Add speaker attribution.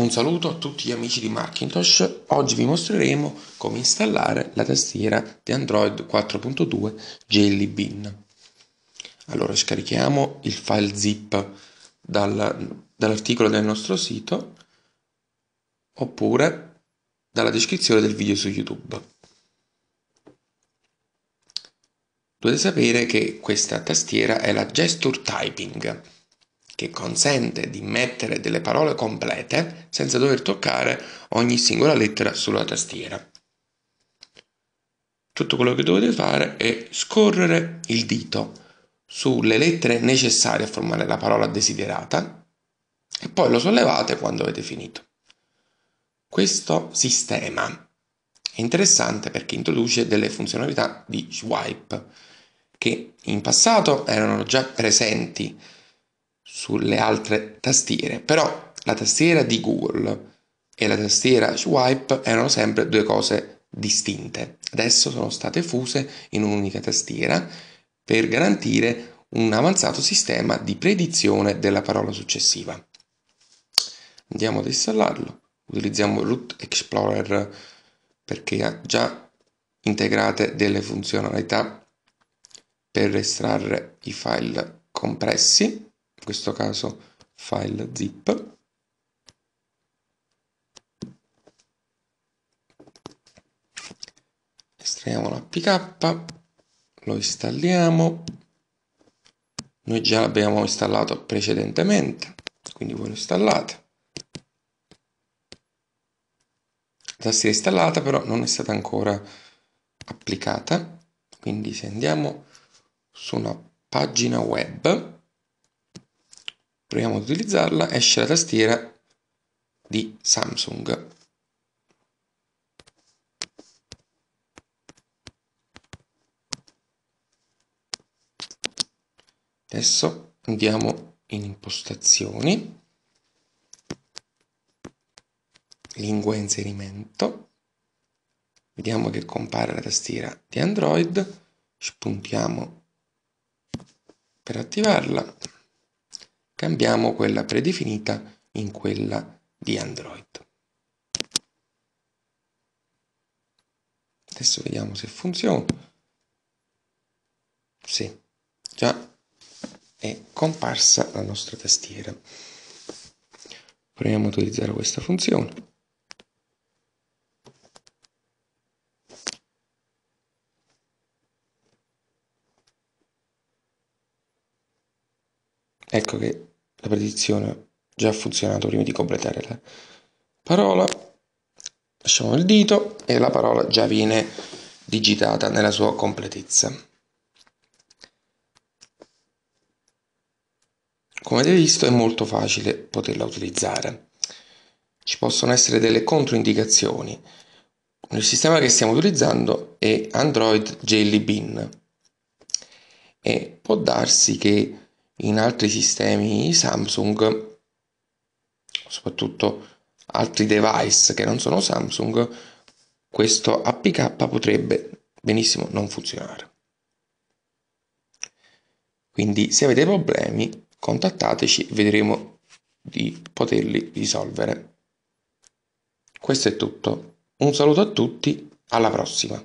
Speaker 1: Un saluto a tutti gli amici di Macintosh. Oggi vi mostreremo come installare la tastiera di Android 4.2 Jelly Bean. Allora scarichiamo il file zip dal, dall'articolo del nostro sito oppure dalla descrizione del video su YouTube. Dovete sapere che questa tastiera è la Gesture Typing che consente di mettere delle parole complete senza dover toccare ogni singola lettera sulla tastiera. Tutto quello che dovete fare è scorrere il dito sulle lettere necessarie a formare la parola desiderata e poi lo sollevate quando avete finito. Questo sistema è interessante perché introduce delle funzionalità di swipe che in passato erano già presenti sulle altre tastiere, però la tastiera di Google e la tastiera swipe erano sempre due cose distinte. Adesso sono state fuse in un'unica tastiera per garantire un avanzato sistema di predizione della parola successiva. Andiamo ad installarlo. Utilizziamo Root Explorer perché ha già integrate delle funzionalità per estrarre i file compressi in questo caso file zip. Estraiamo l'apk lo installiamo. Noi già l'abbiamo installato precedentemente quindi voi lo installate. La tastiera installata però non è stata ancora applicata. Quindi se andiamo su una pagina web proviamo ad utilizzarla, esce la tastiera di Samsung. Adesso andiamo in impostazioni, lingua inserimento, vediamo che compare la tastiera di Android, spuntiamo per attivarla cambiamo quella predefinita in quella di Android. Adesso vediamo se funziona. Sì, già è comparsa la nostra tastiera. Proviamo ad utilizzare questa funzione. Ecco che la predizione già ha funzionato prima di completare la parola. Lasciamo il dito e la parola già viene digitata nella sua completezza. Come avete visto è molto facile poterla utilizzare. Ci possono essere delle controindicazioni. Il sistema che stiamo utilizzando è Android Jelly Bean e può darsi che in altri sistemi Samsung, soprattutto altri device che non sono Samsung, questo APK potrebbe benissimo non funzionare. Quindi se avete problemi contattateci vedremo di poterli risolvere. Questo è tutto. Un saluto a tutti, alla prossima.